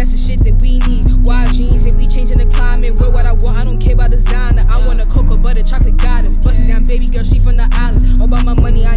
that's the shit that we need. Wild jeans, and we changing the climate. Wear what I want, I don't care about designer. I want a cocoa butter chocolate goddess. Busting down baby girl, she from the islands. All about my money, I